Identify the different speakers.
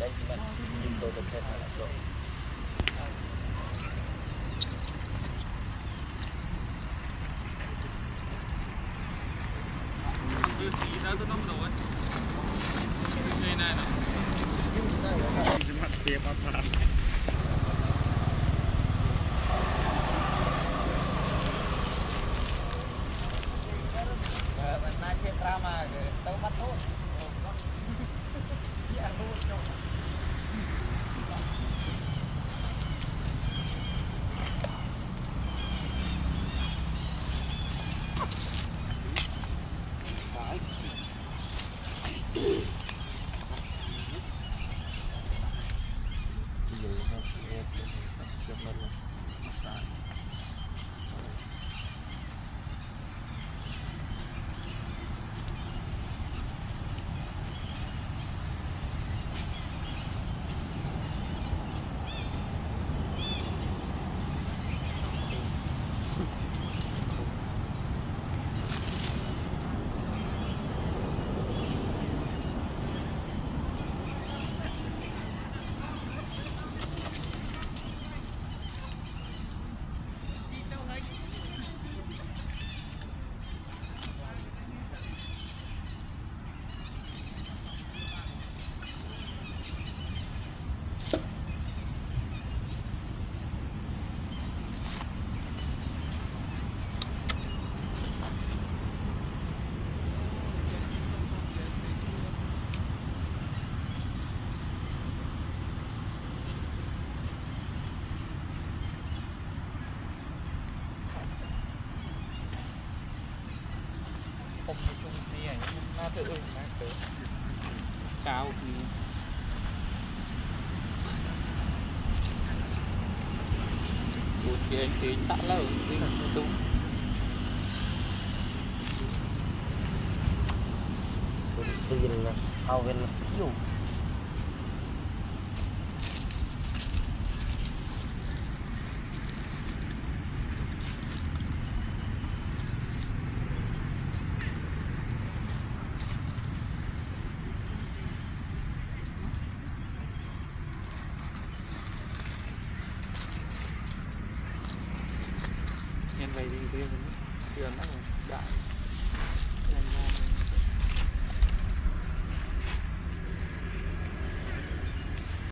Speaker 1: đây nhưng mà rồi
Speaker 2: tôi được ra là rồi. Đây này nó Mặt kia mặt
Speaker 1: tao bắt thôi dạ luôn không nói chung thì ảnh nó tự ưng nó tự
Speaker 2: Chào thì Ủa, chị anh thì tạ lâu Đi là đúng.
Speaker 1: Tiền ao viên nhiều
Speaker 2: Nhân vậy đi riêng Tiền nó đại.